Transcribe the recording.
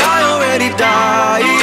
I already die?